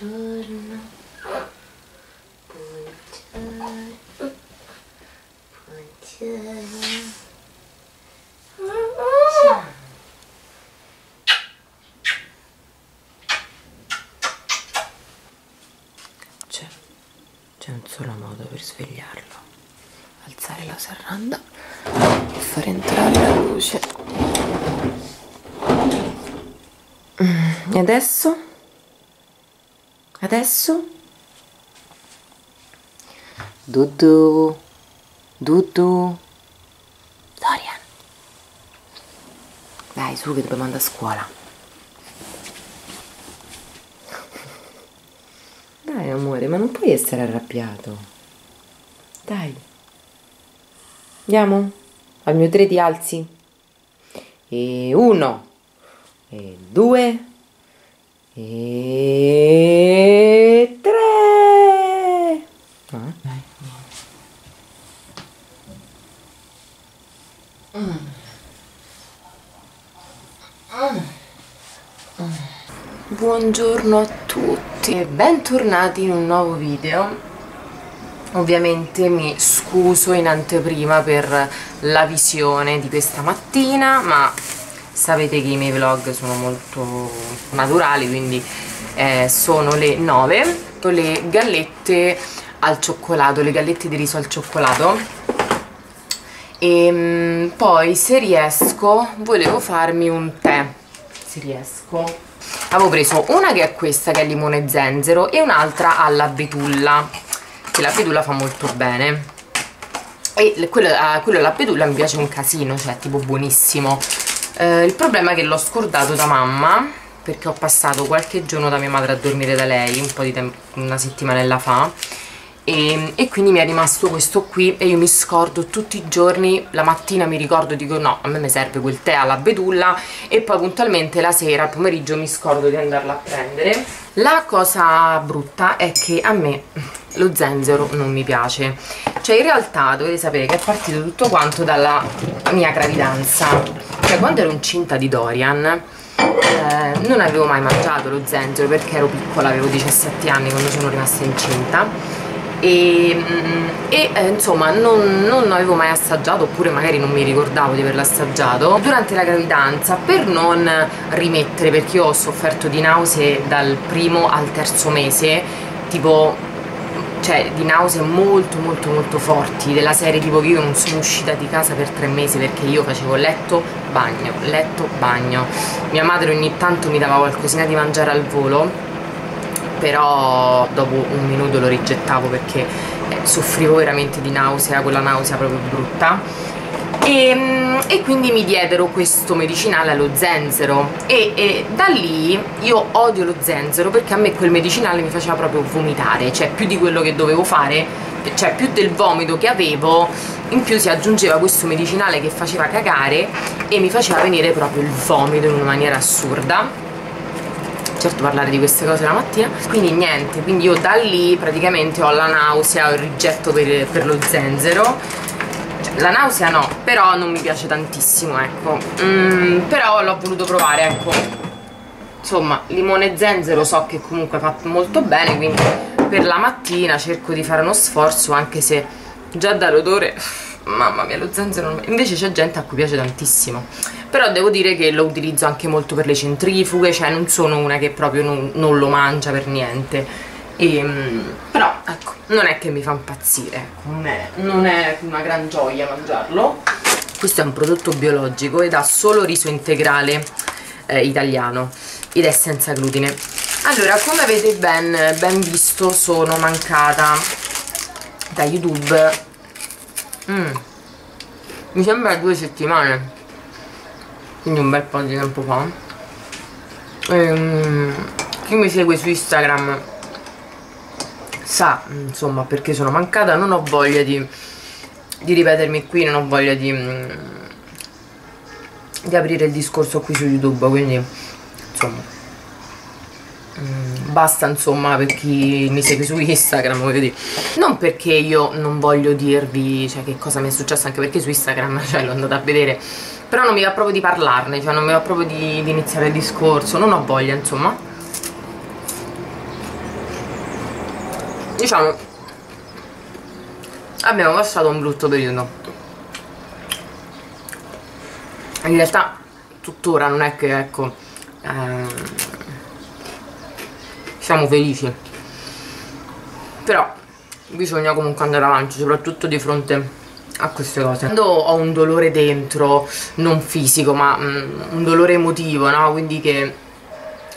buongiorno. Buongiorno. Buongiorno c'è c'è un solo modo per svegliarlo. Alzare la serranda e far entrare la luce. Mm, e adesso? Adesso? Dudu. Dudu. Dorian. Dai su che dobbiamo andare a scuola. Dai amore ma non puoi essere arrabbiato. Dai. Andiamo? Al mio tre ti alzi. E uno. E due e tre dai. Buongiorno a tutti e bentornati in un nuovo video ovviamente mi scuso in anteprima per la visione di questa mattina ma sapete che i miei vlog sono molto naturali quindi eh, sono le 9 le gallette al cioccolato le gallette di riso al cioccolato. E mm, poi se riesco volevo farmi un tè. Se riesco. Avevo preso una che è questa che è limone zenzero e un'altra alla betulla che la betulla fa molto bene. E quello, uh, quello alla betulla mi piace un casino cioè tipo buonissimo eh, il problema è che l'ho scordato da mamma perché ho passato qualche giorno da mia madre a dormire da lei un po' di tempo, una settimanella fa. E, e, quindi mi è rimasto questo qui e io mi scordo tutti i giorni la mattina mi ricordo dico no a me mi serve quel tè alla betulla e poi puntualmente la sera al pomeriggio mi scordo di andarla a prendere. La cosa brutta è che a me lo zenzero non mi piace cioè in realtà dovete sapere che è partito tutto quanto dalla mia gravidanza. Cioè quando ero incinta di Dorian eh, non avevo mai mangiato lo zenzero perché ero piccola, avevo 17 anni quando sono rimasta incinta. E, mm, e eh, insomma non, non, avevo mai assaggiato oppure magari non mi ricordavo di averlo assaggiato. Durante la gravidanza per non rimettere perché io ho sofferto di nausea dal primo al terzo mese tipo cioè di nausea molto molto molto forti della serie tipo io non sono uscita di casa per tre mesi perché io facevo letto bagno letto bagno. Mia madre ogni tanto mi dava qualcosina di mangiare al volo però dopo un minuto lo rigettavo perché eh, soffrivo veramente di nausea quella nausea proprio brutta e, ehm, e, quindi mi diedero questo medicinale allo zenzero. E, e, da lì io odio lo zenzero perché a me quel medicinale mi faceva proprio vomitare cioè più di quello che dovevo fare cioè più del vomito che avevo in più si aggiungeva questo medicinale che faceva cagare e mi faceva venire proprio il vomito in una maniera assurda. Certo parlare di queste cose la mattina. Quindi niente, quindi io da lì praticamente ho la nausea, ho il rigetto per, per lo zenzero la nausea no, però non mi piace tantissimo, ecco. Mm, Però l'ho voluto provare, ecco. Insomma, limone e zenzero so che comunque fa molto bene Quindi per la mattina cerco di fare uno sforzo Anche se già dall'odore Mamma mia, lo zenzero non... Invece c'è gente a cui piace tantissimo. Però devo dire che lo utilizzo anche molto per le centrifughe Cioè non sono una che proprio non, non lo mangia per niente e, ehm, però ecco non è che mi fa impazzire ecco, non, è, non è una gran gioia mangiarlo. Questo è un prodotto biologico ed ha solo riso integrale eh, italiano ed è senza glutine. Allora come avete ben, ben visto sono mancata da youtube. Mm. mi sembra due settimane quindi un bel po' di tempo fa. Ehm, chi mi segue su instagram sa insomma perché sono mancata non ho voglia di, di ripetermi qui non ho voglia di, di aprire il discorso qui su youtube quindi insomma mm, basta insomma per chi mi segue su Instagram voglio dire. Non perché io non voglio dirvi cioè, che cosa mi è successo anche perché su Instagram cioè, l'ho andata a vedere però non mi va proprio di parlarne cioè non mi va proprio di, di iniziare il discorso non ho voglia insomma diciamo abbiamo passato un brutto periodo. In realtà tuttora non è che ecco ehm, siamo felici. Però bisogna comunque andare avanti soprattutto di fronte a queste cose. Quando ho un dolore dentro non fisico ma mm, un dolore emotivo no? Quindi che,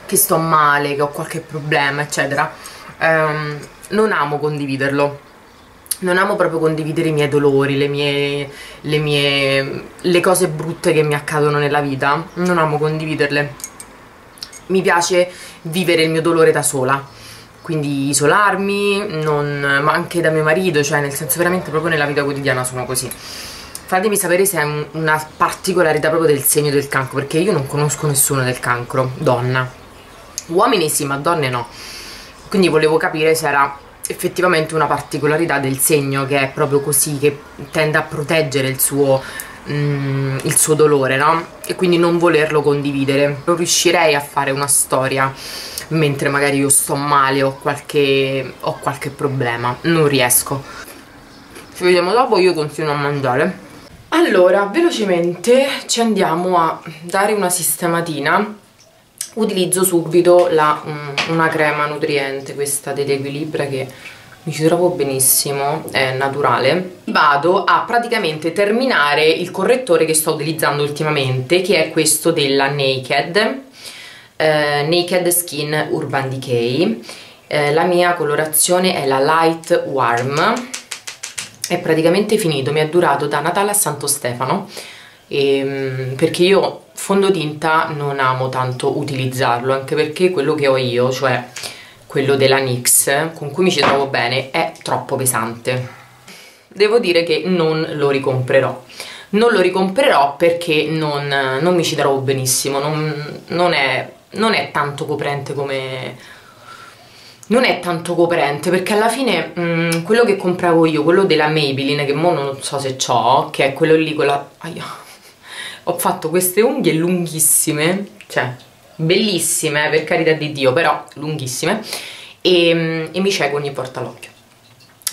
che sto male che ho qualche problema eccetera ehm, non amo condividerlo non amo proprio condividere i miei dolori, le mie, le mie le cose brutte che mi accadono nella vita, non amo condividerle. Mi piace vivere il mio dolore da sola, quindi isolarmi, non, ma anche da mio marito, cioè nel senso veramente proprio nella vita quotidiana sono così. Fatemi sapere se è un, una particolarità proprio del segno del cancro, perché io non conosco nessuno del cancro, donna. Uomini sì, ma donne no. Quindi volevo capire se era effettivamente una particolarità del segno che è proprio così, che tende a proteggere il suo, mm, il suo dolore, no? E quindi non volerlo condividere. Non riuscirei a fare una storia mentre magari io sto male o qualche, ho qualche problema, non riesco. Ci vediamo dopo, io continuo a mangiare. Allora, velocemente ci andiamo a dare una sistematina utilizzo subito la, um, una crema nutriente questa dell'Equilibra che mi ci trovo benissimo, è naturale. Vado a praticamente terminare il correttore che sto utilizzando ultimamente che è questo della Naked eh, Naked Skin Urban Decay. Eh, la mia colorazione è la Light Warm. È praticamente finito, mi è durato da Natale a Santo Stefano ehm, perché io fondotinta non amo tanto utilizzarlo anche perché quello che ho io cioè quello della NYX con cui mi ci trovo bene è troppo pesante. Devo dire che non lo ricomprerò. Non lo ricomprerò perché non, non mi ci trovo benissimo non, non, è, non è tanto coprente come non è tanto coprente perché alla fine mh, mm, quello che compravo io, quello della Maybelline che mo non so se ho, che è quello lì con la... Aia ho fatto queste unghie lunghissime cioè bellissime per carità di Dio però lunghissime e, e mi cieco ogni volta l'occhio.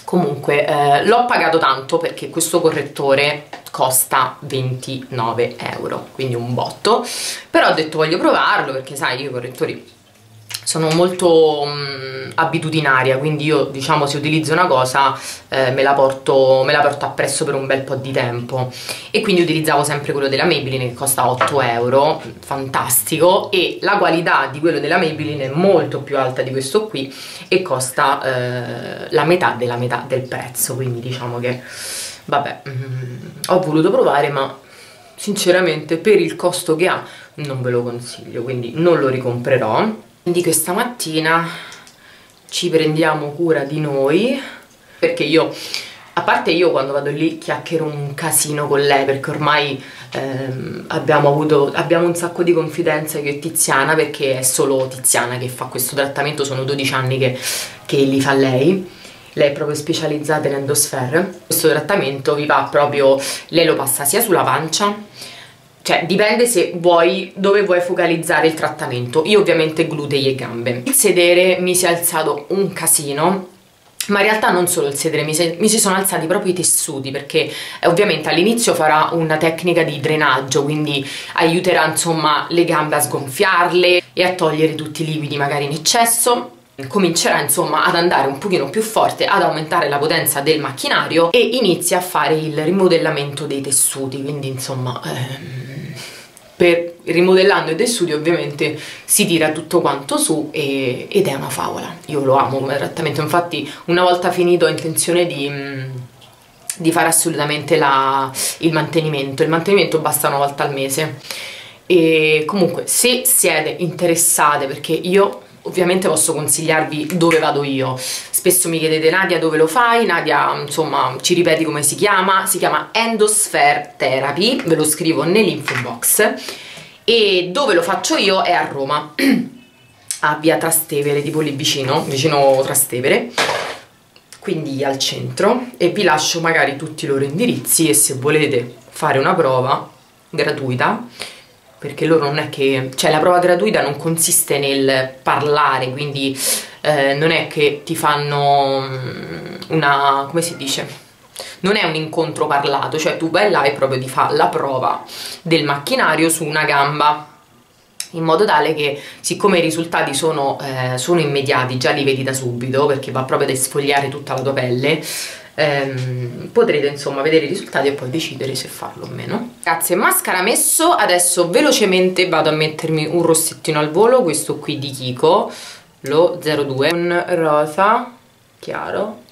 Comunque eh, l'ho pagato tanto perché questo correttore costa 29 euro quindi un botto. Però ho detto voglio provarlo perché sai io i correttori sono molto mh, mm, abitudinaria, quindi io diciamo se utilizzo una cosa eh, me, la porto, me la porto appresso per un bel po' di tempo. E quindi utilizzavo sempre quello della Maybelline che costa 8 euro, fantastico e la qualità di quello della Maybelline è molto più alta di questo qui e costa eh, la metà della metà del prezzo, quindi diciamo che vabbè mh, mm, ho voluto provare ma sinceramente per il costo che ha non ve lo consiglio, quindi non lo ricomprerò quindi questa mattina ci prendiamo cura di noi perché io a parte io quando vado lì chiacchiero un casino con lei perché ormai ehm, abbiamo avuto abbiamo un sacco di confidenze io e Tiziana perché è solo Tiziana che fa questo trattamento sono 12 anni che, che li fa lei. Lei è proprio specializzata in endosphere questo trattamento vi va proprio lei lo passa sia sulla pancia cioè dipende se vuoi dove vuoi focalizzare il trattamento. Io ovviamente glutei e gambe. Il sedere mi si è alzato un casino ma in realtà non solo il sedere, mi si, mi si, sono alzati proprio i tessuti perché eh, ovviamente all'inizio farà una tecnica di drenaggio quindi aiuterà insomma le gambe a sgonfiarle e a togliere tutti i liquidi magari in eccesso comincerà insomma ad andare un pochino più forte ad aumentare la potenza del macchinario e inizia a fare il rimodellamento dei tessuti. Quindi insomma ehm, per, rimodellando i tessuti ovviamente si tira tutto quanto su e, ed è una favola. Io lo amo come trattamento infatti una volta finito ho intenzione di, mm, di fare assolutamente la, il mantenimento. Il mantenimento basta una volta al mese. E comunque se siete interessate perché io ovviamente posso consigliarvi dove vado io. Spesso mi chiedete Nadia dove lo fai? Nadia insomma ci ripeti come si chiama. Si chiama Endosphere Therapy ve lo scrivo nell'info box e dove lo faccio io è a Roma. A via Trastevere tipo lì vicino vicino Trastevere. Quindi al centro. E vi lascio magari tutti i loro indirizzi e se volete fare una prova gratuita perché loro non è che... cioè la prova gratuita non consiste nel parlare, quindi eh, non è che ti fanno mm, una, come si dice? Non è un incontro parlato, cioè tu vai là e proprio ti fa la prova del macchinario su una gamba in modo tale che siccome i risultati sono, eh, sono immediati, già li vedi da subito perché va proprio ad esfogliare tutta la tua pelle ehm, potrete insomma vedere i risultati e poi decidere se farlo o meno. Grazie. Maschera messo. Adesso velocemente vado a mettermi un rossettino al volo questo qui di Kiko lo 02 un rosa chiaro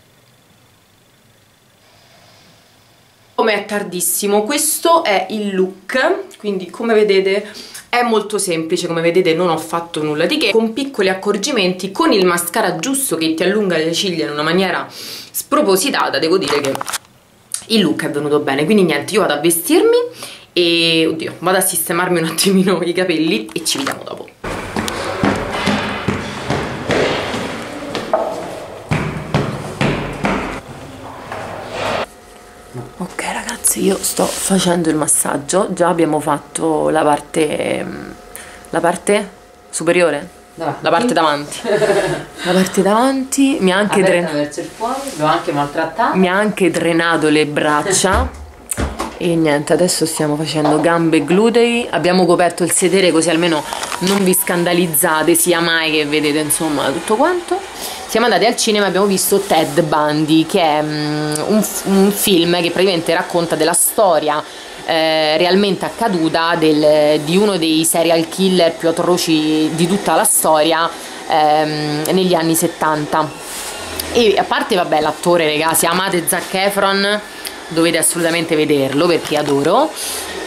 come è tardissimo. Questo è il look quindi come vedete è molto semplice come vedete non ho fatto nulla di che con piccoli accorgimenti con il mascara giusto che ti allunga le ciglia in una maniera spropositata devo dire che il look è venuto bene. Quindi niente io vado a vestirmi e oddio vado a sistemarmi un attimino i capelli e ci vediamo dopo ok ragazzi io sto facendo il massaggio. Già abbiamo fatto la parte la parte superiore? Davanti. la parte davanti. La parte davanti. Mi ha anche drenato mi ha anche drenato le braccia e niente adesso stiamo facendo gambe e glutei. Abbiamo coperto il sedere così almeno non vi scandalizzate sia mai che vedete insomma tutto quanto. Siamo andati al cinema e abbiamo visto Ted Bundy che è um, un, un, film che praticamente racconta della storia eh, realmente accaduta del, di uno dei serial killer più atroci di tutta la storia ehm, negli anni 70 e a parte vabbè l'attore ragazzi amate Zac Efron dovete assolutamente vederlo perché adoro.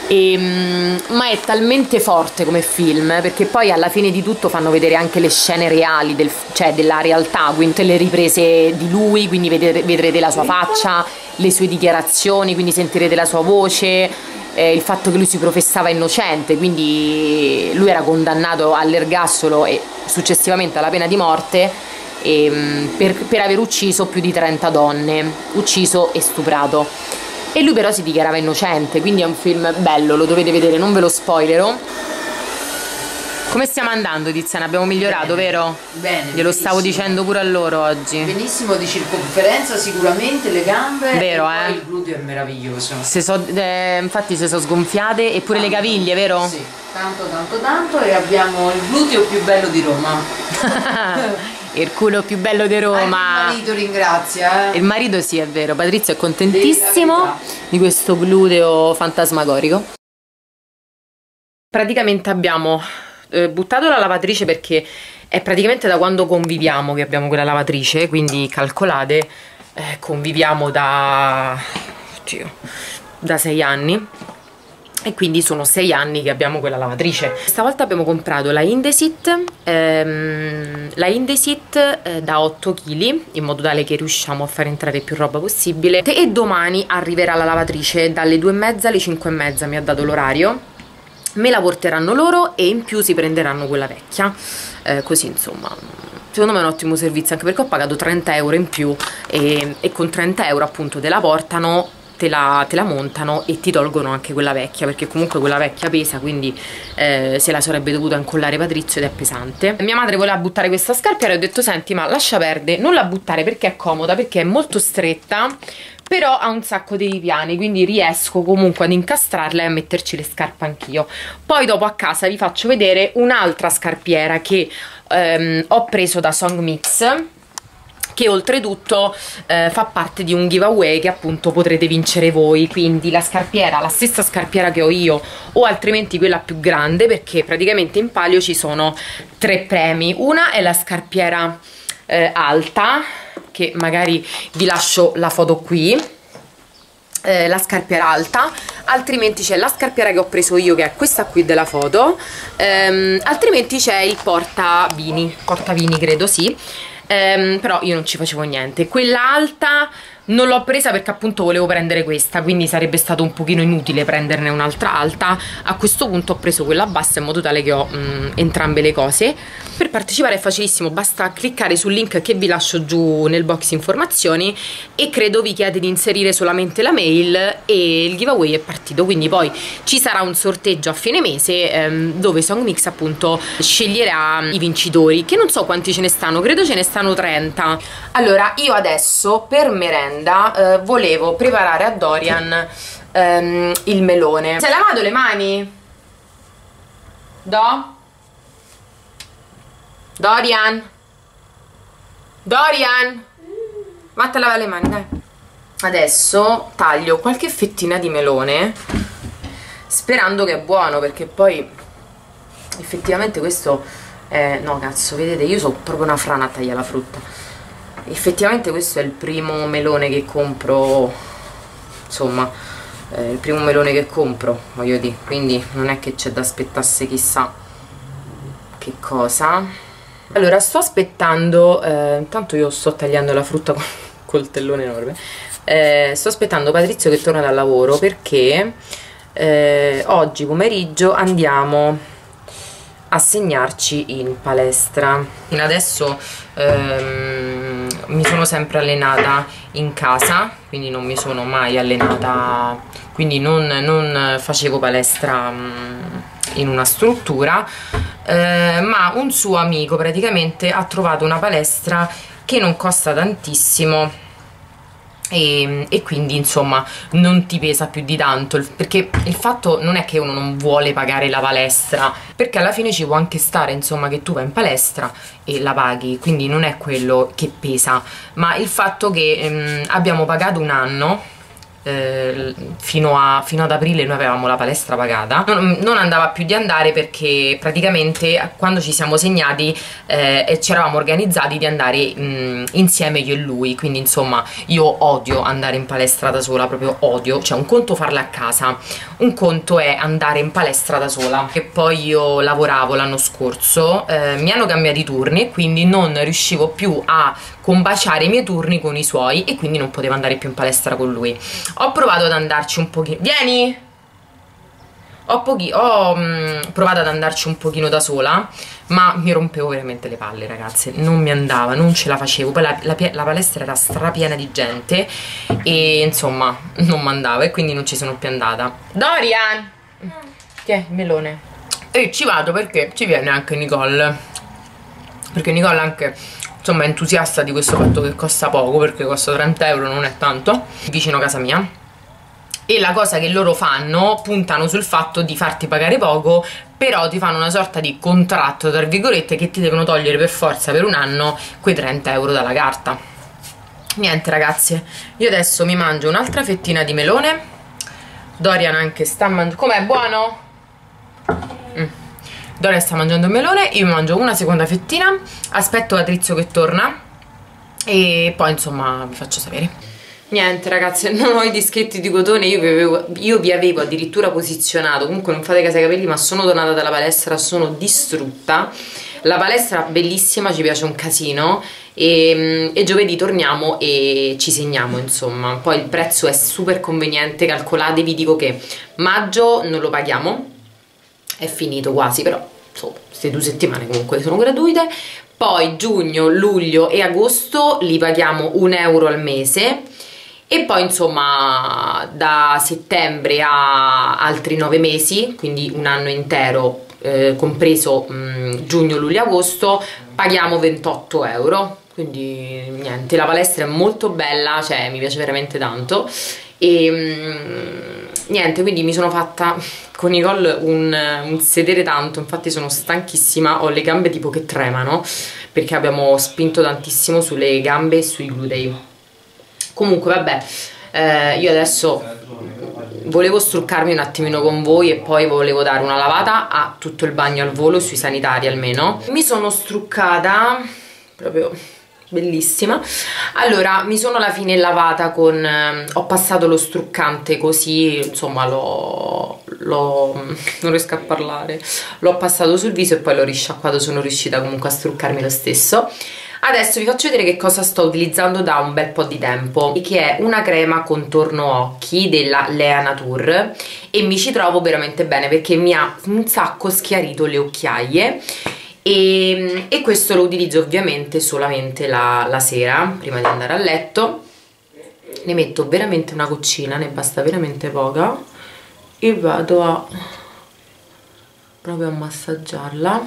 E, ehm, ma è talmente forte come film perché poi alla fine di tutto fanno vedere anche le scene reali del, cioè della realtà quindi le riprese di lui quindi vedrete, vedrete la sua faccia le sue dichiarazioni quindi sentirete la sua voce eh, il fatto che lui si professava innocente quindi lui era condannato all'ergastolo e successivamente alla pena di morte ehm, per, per aver ucciso più di 30 donne, ucciso e stuprato. E lui però si dichiarava innocente, quindi è un film bello, lo dovete vedere, non ve lo spoilerò. Come stiamo andando Tiziana? Abbiamo migliorato, bene, vero? Bene. Glielo stavo dicendo pure a loro oggi. Benissimo di circonferenza sicuramente, le gambe. Vero, eh? il gluteo è meraviglioso. Se so, eh, infatti si sono sgonfiate e pure tanto, le caviglie, vero? Sì, tanto tanto tanto e abbiamo il gluteo più bello di Roma. il culo più bello di Roma. il marito ringrazia. Eh? Il marito sì, è vero. Patrizio è contentissimo di questo gluteo fantasmagorico. Praticamente abbiamo eh, buttato la lavatrice perché è praticamente da quando conviviamo che abbiamo quella lavatrice, quindi calcolate, eh, conviviamo da, oddio, da sei anni e quindi sono sei anni che abbiamo quella lavatrice. Stavolta abbiamo comprato la Indesit ehm, la Indesit eh, da 8 kg in modo tale che riusciamo a far entrare più roba possibile. E domani arriverà la lavatrice dalle 2 e mezza alle 5 e mezza mi ha dato l'orario. Me la porteranno loro e in più si prenderanno quella vecchia. Eh, così insomma secondo me è un ottimo servizio anche perché ho pagato 30 euro in più e, e con 30 euro appunto te la portano te la, te la, montano e ti tolgono anche quella vecchia perché comunque quella vecchia pesa quindi eh, se la sarebbe dovuta incollare Patrizio ed è pesante. Mia madre voleva buttare questa scarpa e ho detto senti ma lascia perdere non la buttare perché è comoda perché è molto stretta però ha un sacco di ripiani quindi riesco comunque ad incastrarla e a metterci le scarpe anch'io. Poi dopo a casa vi faccio vedere un'altra scarpiera che ehm, ho preso da Song Mix che oltretutto eh, fa parte di un giveaway che appunto potrete vincere voi. Quindi la scarpiera, la stessa scarpiera che ho io o altrimenti quella più grande perché praticamente in palio ci sono tre premi. Una è la scarpiera eh, alta che magari vi lascio la foto qui. Eh, la scarpiera alta altrimenti c'è la scarpiera che ho preso io che è questa qui della foto. Ehm, altrimenti c'è il portavini portavini credo sì ehm, però io non ci facevo niente. Quella alta non l'ho presa perché appunto volevo prendere questa quindi sarebbe stato un pochino inutile prenderne un'altra alta. A questo punto ho preso quella bassa in modo tale che ho mh, mm, entrambe le cose. Per partecipare è facilissimo basta cliccare sul link che vi lascio giù nel box informazioni e credo vi chiede di inserire solamente la mail e il giveaway è partito. Quindi poi ci sarà un sorteggio a fine mese ehm, dove Songmix appunto sceglierà i vincitori che non so quanti ce ne stanno credo ce ne stanno 30 allora io adesso per merenda merenda eh, volevo preparare a Dorian ehm, il melone. Si è lavato le mani? Do? Dorian? Dorian? Vattene a lavare le mani, dai. Adesso taglio qualche fettina di melone sperando che è buono perché poi effettivamente questo è... no cazzo vedete io sono proprio una frana a tagliare la frutta effettivamente questo è il primo melone che compro insomma eh, il primo melone che compro voglio dire quindi non è che c'è da aspettarsi chissà che cosa. Allora sto aspettando eh, intanto io sto tagliando la frutta con coltellone enorme eh, sto aspettando Patrizio che torna dal lavoro perché eh, oggi pomeriggio andiamo a segnarci in palestra. Adesso ehm, mi sono sempre allenata in casa quindi non mi sono mai allenata quindi non, non facevo palestra mm, in una struttura eh, ma un suo amico praticamente ha trovato una palestra che non costa tantissimo e, e, quindi insomma non ti pesa più di tanto. Perché il fatto non è che uno non vuole pagare la palestra perché alla fine ci può anche stare insomma che tu vai in palestra e la paghi. Quindi non è quello che pesa. Ma il fatto che ehm, abbiamo pagato un anno eh, fino, a, fino, ad aprile noi avevamo la palestra pagata. Non, non, andava più di andare perché praticamente quando ci siamo segnati eh, ci eravamo organizzati di andare mh, insieme io e lui. Quindi insomma io odio andare in palestra da sola proprio odio. Cioè un conto farla a casa un conto è andare in palestra da sola. E poi io lavoravo l'anno scorso eh, mi hanno cambiato i turni quindi non riuscivo più a combaciare i miei turni con i suoi e quindi non potevo andare più in palestra con lui ho provato ad andarci un pochino vieni? Ho, pochi, ho mh, mm, provato ad andarci un pochino da sola ma mi rompevo veramente le palle ragazze. Non mi andava, non ce la facevo. Poi la, la, la palestra era strapiena di gente e insomma non mandava e quindi non ci sono più andata. Dorian! Che è? melone? E ci vado perché ci viene anche Nicole. Perché Nicole anche insomma entusiasta di questo fatto che costa poco perché costa 30 euro non è tanto vicino a casa mia. E la cosa che loro fanno puntano sul fatto di farti pagare poco però ti fanno una sorta di contratto tra virgolette che ti devono togliere per forza per un anno quei 30 euro dalla carta. Niente ragazzi. Io adesso mi mangio un'altra fettina di melone. Dorian anche sta mangiando com'è buono? Mm. Dora sta mangiando il melone, io mi mangio una seconda fettina, aspetto Patrizio che torna e poi insomma vi faccio sapere. Niente ragazzi, non ho i dischetti di cotone, io vi, avevo, io vi avevo addirittura posizionato, comunque non fate caso ai capelli ma sono tornata dalla palestra, sono distrutta. La palestra bellissima, ci piace un casino e, e, giovedì torniamo e ci segniamo insomma. Poi il prezzo è super conveniente, calcolatevi, dico che maggio non lo paghiamo, è finito quasi, però insomma, queste due settimane comunque sono gratuite. Poi giugno, luglio e agosto li paghiamo un euro al mese e poi insomma da settembre a altri nove mesi, quindi un anno intero eh, compreso mh, mm, giugno, luglio, agosto, paghiamo 28 euro. Quindi niente, la palestra è molto bella, cioè mi piace veramente tanto e mh, mm, niente quindi mi sono fatta con Nicole un, un, sedere tanto infatti sono stanchissima ho le gambe tipo che tremano perché abbiamo spinto tantissimo sulle gambe e sui glutei. Comunque vabbè eh, io adesso volevo struccarmi un attimino con voi e poi volevo dare una lavata a tutto il bagno al volo sui sanitari almeno. Mi sono struccata proprio bellissima. Allora mi sono alla fine lavata con eh, ho passato lo struccante così insomma l'ho non riesco a parlare. L'ho passato sul viso e poi l'ho risciacquato sono riuscita comunque a struccarmi lo stesso. Adesso vi faccio vedere che cosa sto utilizzando da un bel po' di tempo che è una crema contorno occhi della Lea Nature e mi ci trovo veramente bene perché mi ha un sacco schiarito le occhiaie e, e questo lo utilizzo ovviamente solamente la, la sera prima di andare a letto. Ne metto veramente una goccina, ne basta veramente poca. E vado a proprio a massaggiarla.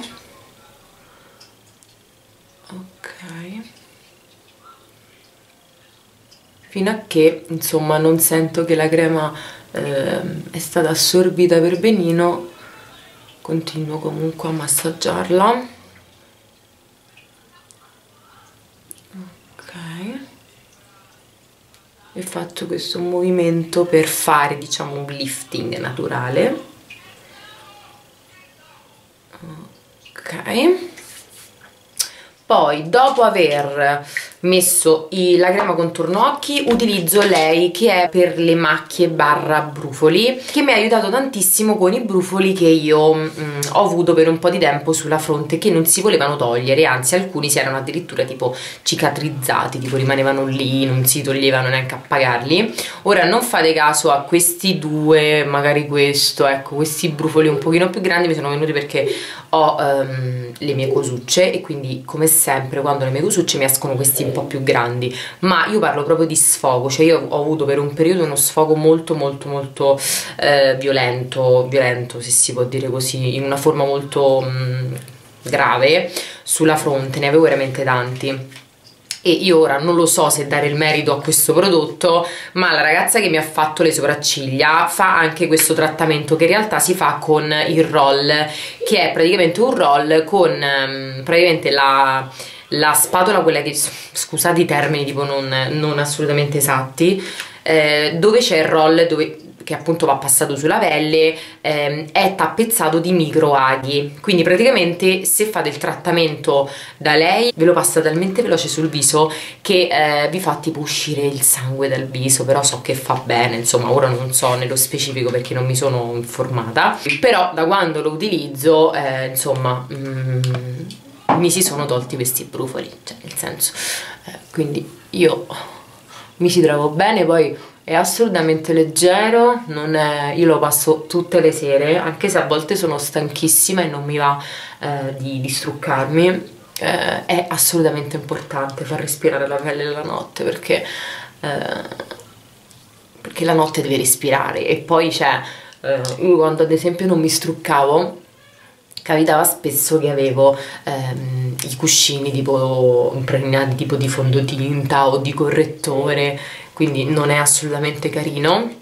Ok. Fino a che insomma non sento che la crema eh, è stata assorbita per benino continuo comunque a massaggiarla e faccio questo movimento per fare diciamo un lifting naturale. Ok. Poi dopo aver messo la crema contorno occhi utilizzo lei che è per le macchie barra brufoli che mi ha aiutato tantissimo con i brufoli che io mh, mm, ho avuto per un po' di tempo sulla fronte che non si volevano togliere anzi alcuni si erano addirittura tipo cicatrizzati tipo rimanevano lì non si toglievano neanche a pagarli. Ora non fate caso a questi due magari questo ecco questi brufoli un pochino più grandi mi sono venuti perché ho um, le mie cosucce e quindi come sempre quando le mie cosucce mi escono questi po' più grandi ma io parlo proprio di sfogo cioè io ho avuto per un periodo uno sfogo molto molto molto eh, violento violento se si può dire così in una forma molto mh, mm, grave sulla fronte ne avevo veramente tanti. E io ora non lo so se dare il merito a questo prodotto ma la ragazza che mi ha fatto le sopracciglia fa anche questo trattamento che in realtà si fa con il roll che è praticamente un roll con um, praticamente la la spatola, quella che, scusate i termini tipo non, non assolutamente esatti, eh, dove c'è il roll dove, che appunto va passato sulla pelle, ehm, è tappezzato di micro aghi. Quindi praticamente se fate il trattamento da lei ve lo passa talmente veloce sul viso che eh, vi fa tipo uscire il sangue dal viso, però so che fa bene, insomma ora non so nello specifico perché non mi sono informata, però da quando lo utilizzo eh, insomma... Mm, mi si sono tolti questi brufoli, cioè nel senso, eh, quindi io mi ci trovo bene, poi è assolutamente leggero, è, io lo passo tutte le sere, anche se a volte sono stanchissima e non mi va eh, di, di, struccarmi, eh, è assolutamente importante far respirare la pelle la notte perché, eh, perché la notte deve respirare. E poi c'è, eh, io quando ad esempio non mi struccavo, capitava spesso che avevo ehm, i cuscini tipo impregnati tipo di fondotinta o di correttore quindi non è assolutamente carino.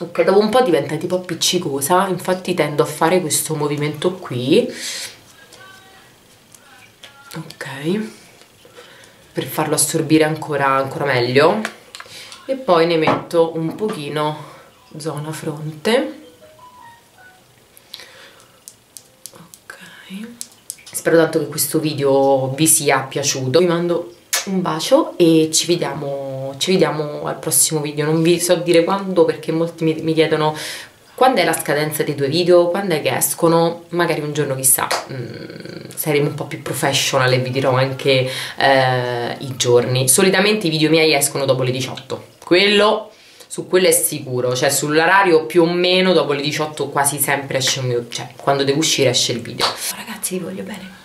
Ok dopo un po' diventa tipo appiccicosa infatti tendo a fare questo movimento qui. Ok. Per farlo assorbire ancora, ancora meglio. E poi ne metto un pochino zona fronte spero tanto che questo video vi sia piaciuto. Vi mando un bacio e ci vediamo, ci vediamo al prossimo video. Non vi so dire quando perché molti mi, mi chiedono quando è la scadenza dei tuoi video, quando è che escono, magari un giorno chissà mh, saremo un po' più professional e vi dirò anche eh, i giorni. Solitamente i video miei escono dopo le 18, quello su quello è sicuro, cioè sull'orario più o meno dopo le 18 quasi sempre esce un mio, cioè quando devo uscire esce il video. Ragazzi vi voglio bene.